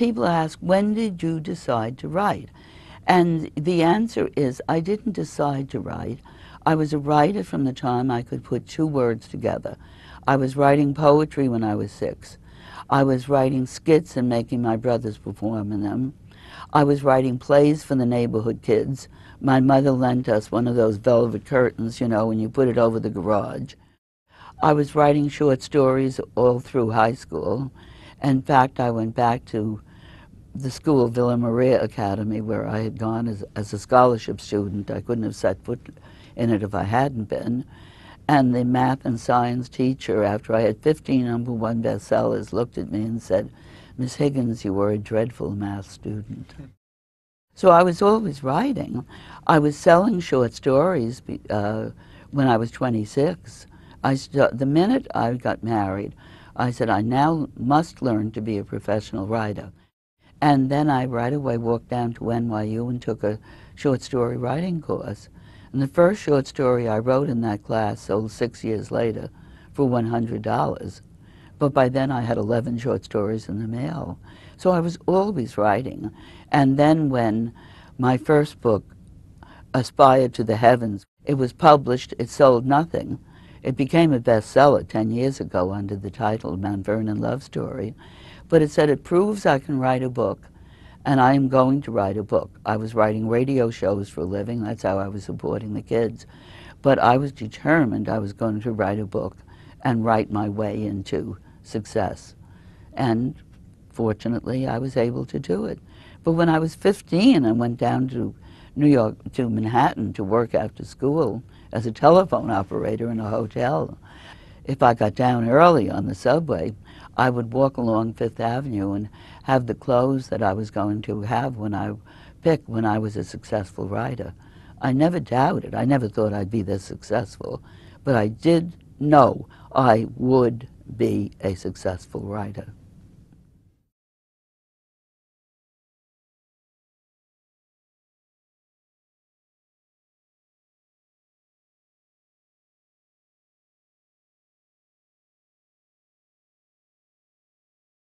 people ask, when did you decide to write? And the answer is, I didn't decide to write. I was a writer from the time I could put two words together. I was writing poetry when I was six. I was writing skits and making my brothers perform in them. I was writing plays for the neighborhood kids. My mother lent us one of those velvet curtains, you know, when you put it over the garage. I was writing short stories all through high school. In fact, I went back to the school, Villa Maria Academy, where I had gone as, as a scholarship student. I couldn't have set foot in it if I hadn't been. And the math and science teacher, after I had 15 number one bestsellers, looked at me and said, Miss Higgins, you were a dreadful math student. So I was always writing. I was selling short stories uh, when I was 26. I the minute I got married, I said, I now must learn to be a professional writer. And then I right away walked down to NYU and took a short story writing course. And the first short story I wrote in that class sold six years later for $100. But by then I had 11 short stories in the mail. So I was always writing. And then when my first book, Aspire to the Heavens, it was published, it sold nothing. It became a bestseller 10 years ago under the title Mount Vernon Love Story. But it said it proves I can write a book, and I am going to write a book. I was writing radio shows for a living. That's how I was supporting the kids. But I was determined I was going to write a book and write my way into success. And fortunately, I was able to do it. But when I was 15 and went down to New York, to Manhattan to work after school as a telephone operator in a hotel, if I got down early on the subway, I would walk along Fifth Avenue and have the clothes that I was going to have when I picked when I was a successful writer. I never doubted. I never thought I'd be this successful, but I did know I would be a successful writer.